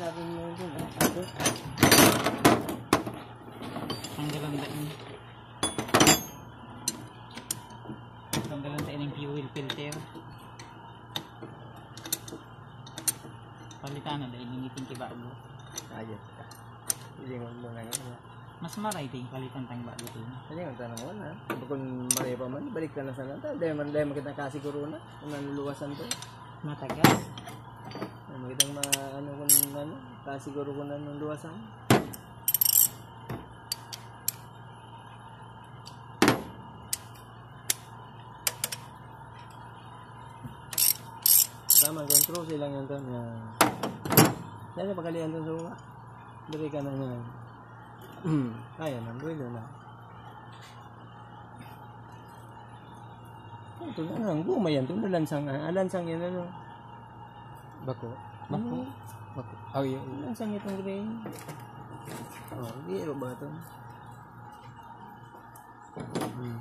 sabi mo dun, ah, ako. Tanggalan tayo ni. Tanggalan ng fuel filter. Palitan na dahil ngiting kibago. Ayos ka. Hindi mo mo na. Mas maray din palitan tayong bago. Hindi nga tanong mo na. Mali pa man, balik ka na sa nata. Dahil man, dahil makita kasiguro na. Kung nanuluwasan to. Matagas. Makita ma, ano kung ano, kasiguro ko na nung luwasan. Tama, control silang yan to. Yan. Yan na pagkalian to sa uwa. Bili ka na yan. Kaya na, bili na. Ito na lang, guma yan. Ito na lansang, ah, lansang yan ano. Bako. Bako? Bako. Oh, yun. Lansang itong grain. Oh, biro ba ito? Hmm.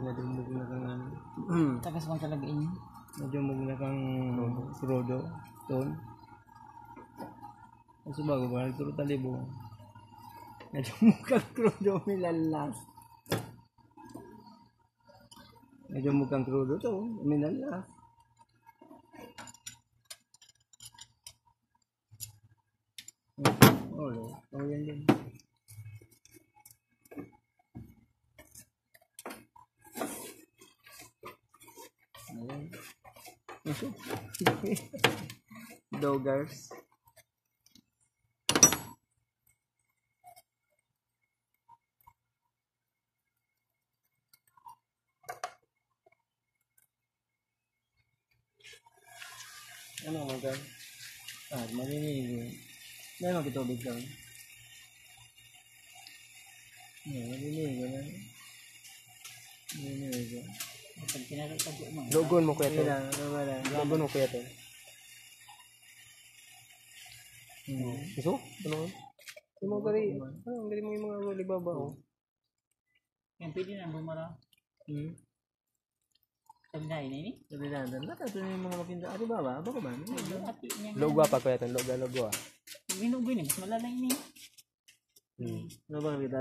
Nadumog na kang ano. Tagas mong talagain. Nadumog na kang Frodo. Ton. Kasi bago ba, nagturo talibo. Nadumog kang Frodo, milalas. Nadumog kang Frodo to, milalas. Oh, oh, yan din. Ayan. Doggers. Ano mo ka? Ah, maliligo. Dahil magkitubig lang. Yeah, maliligo na. Maliligo. Pag pinatagyo mo. Logon mo kuya to. Ano ba na? Logon mo kuya to. Hmm. Ano ko? Yung mga gari. Ano, ang gari mo yung mga alibaba oh. Yan pwede na bumara. Hmm. Na ini. Na, dan baka ito yung mga mapinda. Ano ba ba? Baka ba? Ati niya. Logwa pa kuya to. Logwa, logwa. Ginugoy na. Mas malalay ini. Hmm. Ano ba kita?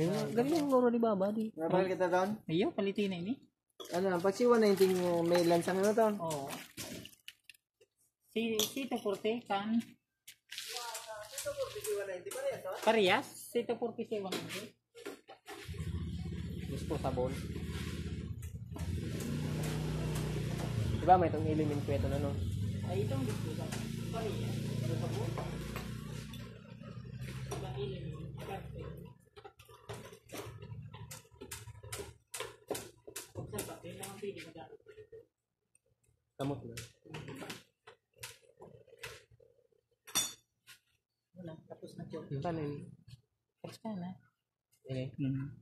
Yung mga gari yung mga alibaba di. Ano ba kita doon? Ayaw, palitin na ini. Ano, pag si 119 uh, may lansang ano to? Oo. Si, si Tupurte kan. Parehas? Si Tupurte si Wang Gusto sabon. Diba may itong element kuya to na no? Ay, itong gusto ka. Ano Kamot na. Wala, tapos na joke. Kanin. Tapos ka na. Eh. Hmm.